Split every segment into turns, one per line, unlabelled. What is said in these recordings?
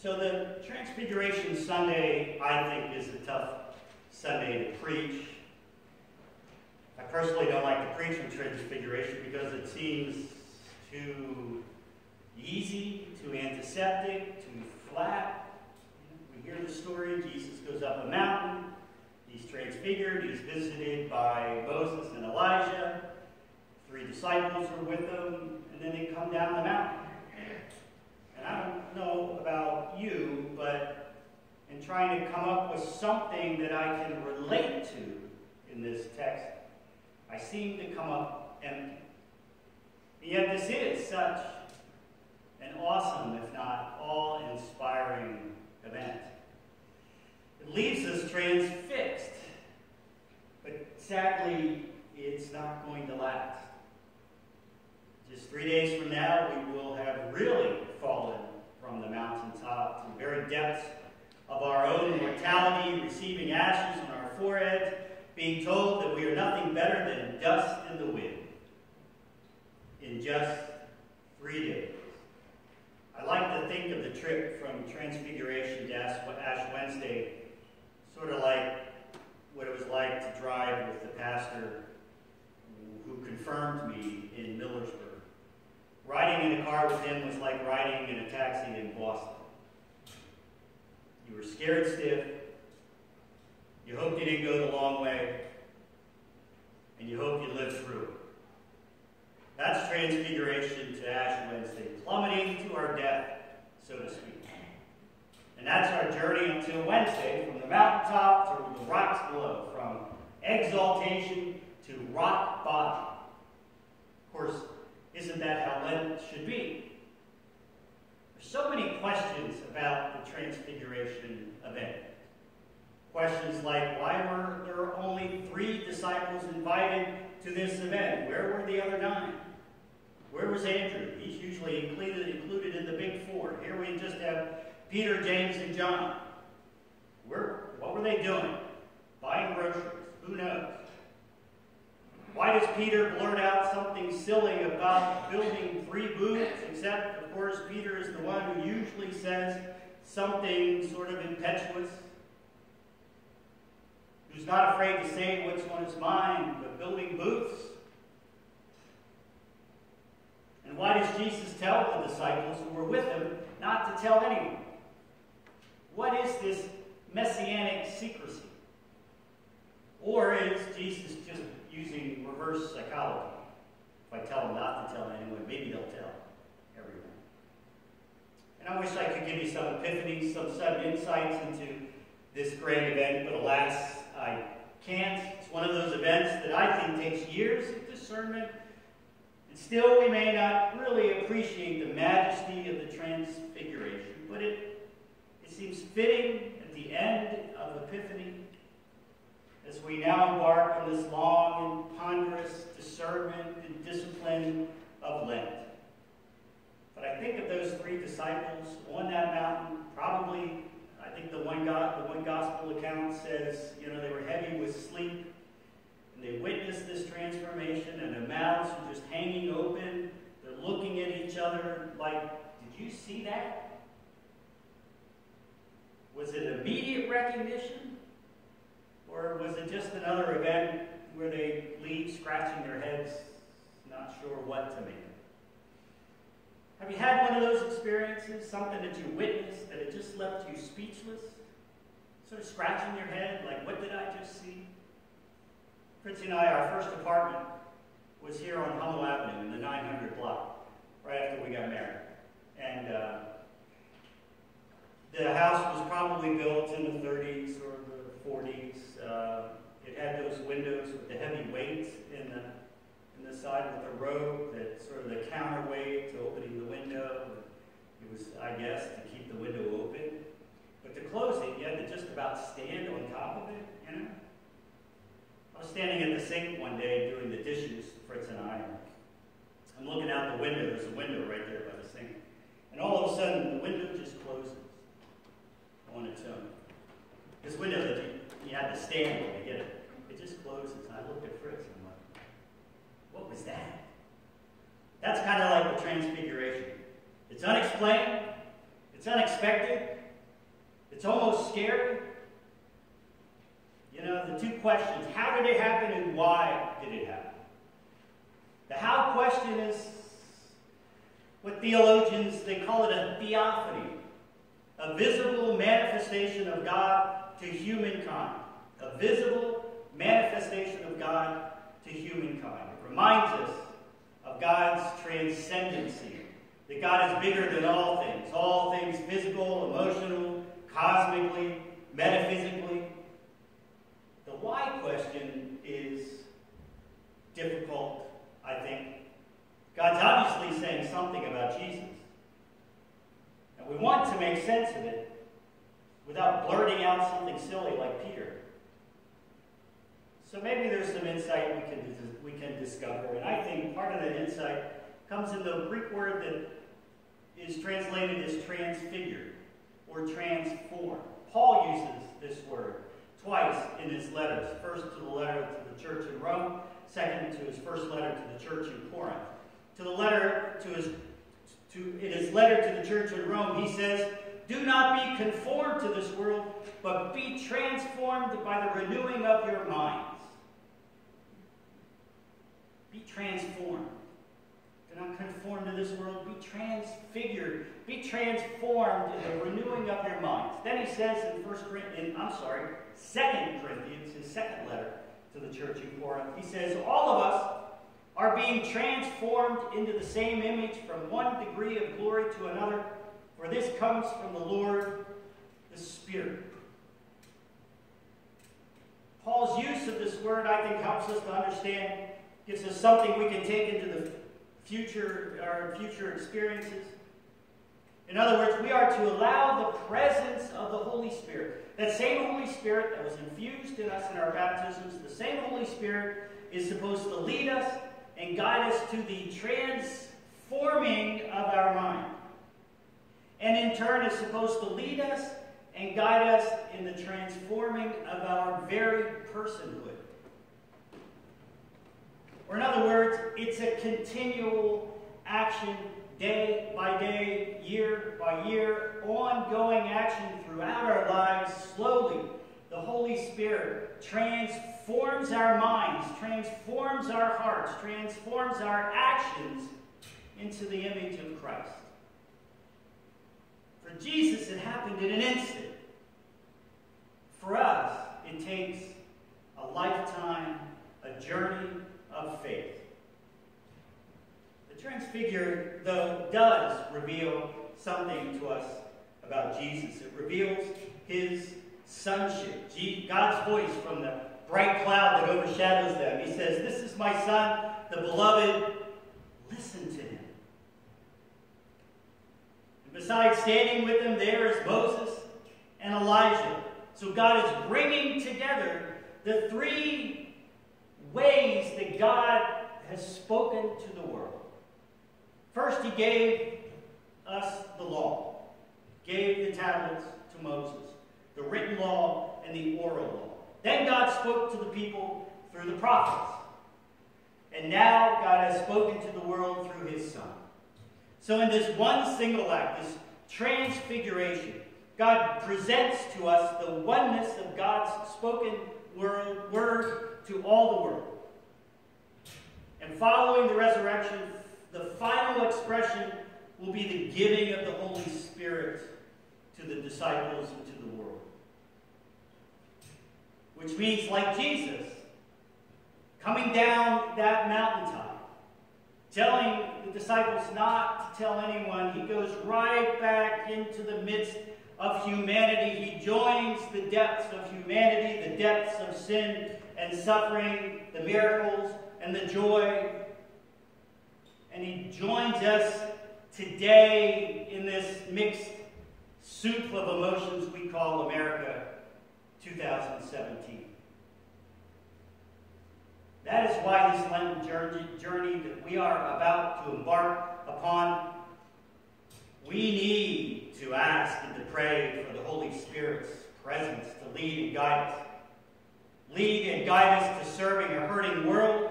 So the Transfiguration Sunday, I think, is a tough Sunday to preach. I personally don't like to preach on Transfiguration because it seems too easy, too antiseptic, too flat. We hear the story, Jesus goes up a mountain, he's transfigured, he's visited by Moses and Elijah, three disciples are with him, and then they come down the mountain. And I don't know about you, but in trying to come up with something that I can relate to in this text, I seem to come up empty. And yet this is such an awesome, if not awe-inspiring event. It leaves us transfixed, but sadly, it's not going to last. Just three days from now, we will have really fallen from the mountaintop to the very depths of our own mortality, receiving ashes on our foreheads, being told that we are nothing better than dust in the wind. In just three days. I like to think of the trip from Transfiguration to Ash Wednesday sort of like what it was like to drive with the pastor who confirmed me in Millersburg. Riding in a car with him was like riding in a taxi in Boston. You were scared stiff. You hoped you didn't go the long way. And you it. That's transfiguration to Ash Wednesday, plummeting to our death, so to speak. And that's our journey until Wednesday, from the mountaintop to the rocks below, from exaltation to rock bottom. Of course, isn't that how Lent should be? There's so many questions about the Transfiguration event. Questions like, why were there only three disciples invited to this event? Where were the other nine? Where was Andrew? He's usually included, included in the big four. Here we just have Peter, James, and John. Where, what were they doing? Buying groceries. Who knows? Why does Peter blurt out something silly about building three booths? Except, of course, Peter is the one who usually says something sort of impetuous, who's not afraid to say what's on his mind, but building booths. And why does Jesus tell the disciples who were with him not to tell anyone? What is this messianic secrecy? Or is Jesus just using reverse psychology. If I tell them not to tell anyone, maybe they'll tell everyone. And I wish I could give you some epiphanies, some sudden insights into this great event, but alas, I can't. It's one of those events that I think takes years of discernment. And still, we may not really appreciate the majesty of the transfiguration, but it, it seems fitting at the end of Epiphany as we now embark on this long and ponderous discernment and discipline of Lent. But I think of those three disciples on that mountain, probably, I think the one, God, the one gospel account says, you know, they were heavy with sleep, and they witnessed this transformation, and their mouths were just hanging open. They're looking at each other like, did you see that? Was it immediate recognition? Or was it just another event where they leave scratching their heads, not sure what to make? Have you had one of those experiences, something that you witnessed, that it just left you speechless? Sort of scratching your head, like, what did I just see? Fritzy and I, our first apartment was here on Hummel Avenue in the 900 block, right after we got married. And uh, the house was probably built in the 30s or the 40s. Uh, it had those windows with the heavy weights in the, in the side of the rope that sort of the counterweight to opening the window. It was, I guess, to keep the window open. But to close it, you had to just about stand on top of it, you know? I was standing at the sink one day doing the dishes, Fritz and I. I'm looking out the window. There's a window right there by the sink. And all of a sudden, the window just closes on its own. This window that you, you had to stand on to get it, it just closes. And I looked at Fritz and I'm like, what was that? That's kind of like the transfiguration. It's unexplained, it's unexpected. It's almost scary. You know, the two questions how did it happen and why did it happen? The how question is what theologians they call it a theophany, a visible manifestation of God to humankind. A visible manifestation of God to humankind. It reminds us God's transcendency, that God is bigger than all things, all things physical, emotional, cosmically, metaphysically. The why question is difficult, I think. God's obviously saying something about Jesus. And we want to make sense of it without blurting out something silly like Peter. So maybe there's some insight we can, we can discover. And I think part of that insight comes in the Greek word that is translated as transfigured or transformed. Paul uses this word twice in his letters. First to the letter to the church in Rome, second to his first letter to the church in Corinth. To the letter to his to, in his letter to the church in Rome, he says, Do not be conformed to this world, but be transformed by the renewing of your minds. Be transformed. Do not conform to this world. Be transfigured. Be transformed in the renewing of your minds. Then he says in First Corinthians, I'm sorry, Second Corinthians, his second letter to the church in Corinth, he says, All of us are being transformed into the same image from one degree of glory to another, for this comes from the Lord, the Spirit. Paul's use of this word, I think, helps us to understand gives us something we can take into the future, our future experiences. In other words, we are to allow the presence of the Holy Spirit. That same Holy Spirit that was infused in us in our baptisms, the same Holy Spirit is supposed to lead us and guide us to the transforming of our mind. And in turn is supposed to lead us and guide us in the transforming of our very personhood. Or in other words, it's a continual action, day by day, year by year, ongoing action throughout our lives, slowly. The Holy Spirit transforms our minds, transforms our hearts, transforms our actions into the image of Christ. For Jesus, it happened in an instant. For us, it takes a lifetime, a journey, of faith. The Transfigured, though, does reveal something to us about Jesus. It reveals his sonship, God's voice from the bright cloud that overshadows them. He says, This is my son, the beloved. Listen to him. And besides standing with them, there is Moses and Elijah. So God is bringing together the three ways that God has spoken to the world. First, he gave us the law, gave the tablets to Moses, the written law and the oral law. Then God spoke to the people through the prophets. And now God has spoken to the world through his Son. So in this one single act, this transfiguration, God presents to us the oneness of God's spoken word, word to all the world. And following the resurrection, the final expression will be the giving of the Holy Spirit to the disciples and to the world. Which means, like Jesus, coming down that mountaintop, telling the disciples not to tell anyone, he goes right back into the midst of humanity. He joins the depths of humanity, the depths of sin, and suffering, the miracles and the joy. And he joins us today in this mixed soup of emotions we call America 2017. That is why this Lenten journey, journey that we are about to embark upon, we need to ask and to pray for the Holy Spirit's presence to lead and guide us lead and guide us to serving a hurting world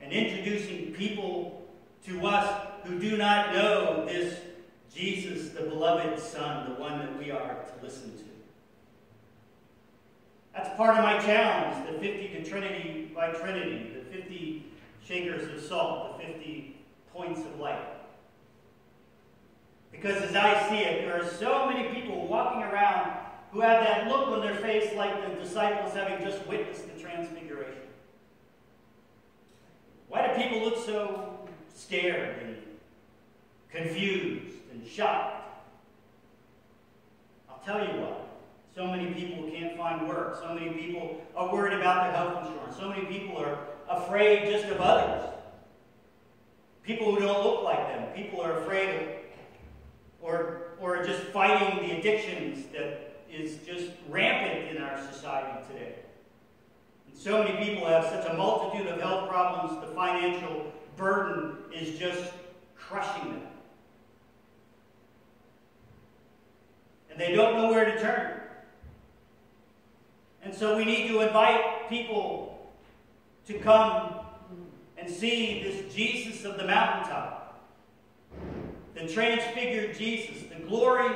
and introducing people to us who do not know this Jesus, the beloved Son, the one that we are to listen to. That's part of my challenge, the 50 to Trinity by Trinity, the 50 shakers of salt, the 50 points of light. Because as I see it, there are so many people walking around who have that look on their face like the disciples having just witnessed the transfiguration. Why do people look so scared and confused and shocked? I'll tell you what. So many people can't find work. So many people are worried about their health insurance. So many people are afraid just of others. People who don't look like them. People are afraid of or, or just fighting the addictions that is just rampant in our society today. And so many people have such a multitude of health problems, the financial burden is just crushing them. And they don't know where to turn. And so we need to invite people to come and see this Jesus of the mountaintop, the transfigured Jesus, the glory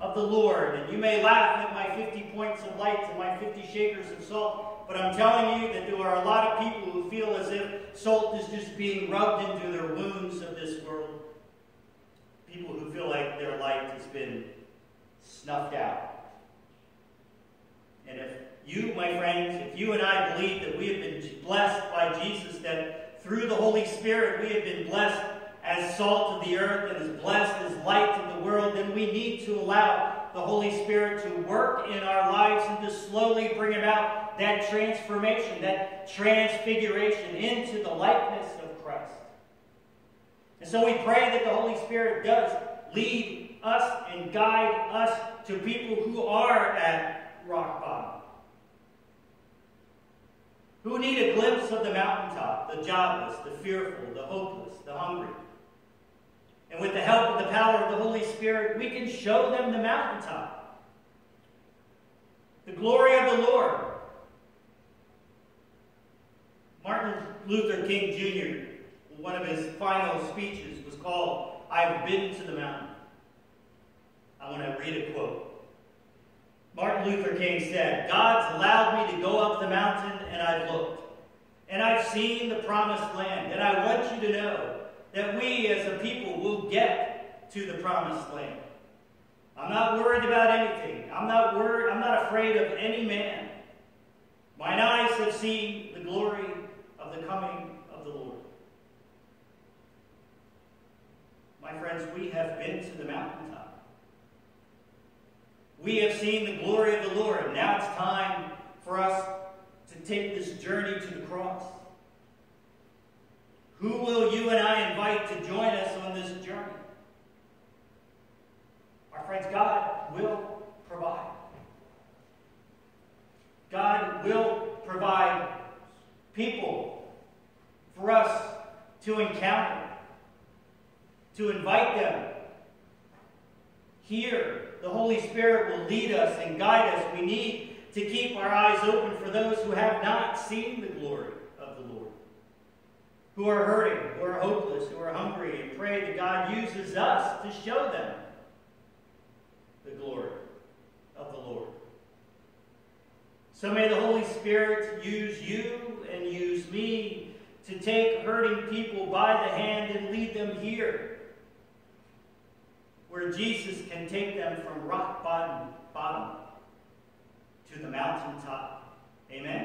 of the Lord. And you may laugh at my 50 points of light and my 50 shakers of salt, but I'm telling you that there are a lot of people who feel as if salt is just being rubbed into their wounds of this world. People who feel like their light has been snuffed out. And if you, my friends, if you and I believe that we have been blessed by Jesus, that through the Holy Spirit we have been blessed as salt of the earth and as blessed as light of the world, then we need to allow the Holy Spirit to work in our lives and to slowly bring about that transformation, that transfiguration into the likeness of Christ. And so we pray that the Holy Spirit does lead us and guide us to people who are at rock bottom who need a glimpse of the mountaintop, the jobless, the fearful, the hopeless, the hungry. And with the help of the power of the Holy Spirit, we can show them the mountaintop. The glory of the Lord. Martin Luther King Jr., one of his final speeches was called, I've Been to the Mountain. I want to read a quote. Martin Luther King said, God's allowed me to go up the mountain and I've looked. And I've seen the promised land. And I want you to know that we as a people get to the promised land. I'm not worried about anything. I'm not worried, I'm not afraid of any man. Mine eyes have seen the glory of the coming of the Lord. My friends, we have been to the mountaintop. We have seen the glory of the Lord. Now it's time for us to take this journey to the cross. Who will you and I invite to join us this journey? Our friends, God will provide. God will provide people for us to encounter, to invite them here the Holy Spirit will lead us and guide us. We need to keep our eyes open for those who have not seen the glory of the Lord, who are hurting, who are hopeless, who are hungry, and pray that God uses us to show them the glory of the Lord. So may the Holy Spirit use you and use me to take hurting people by the hand and lead them here where Jesus can take them from rock bottom, bottom to the mountaintop. Amen? Amen.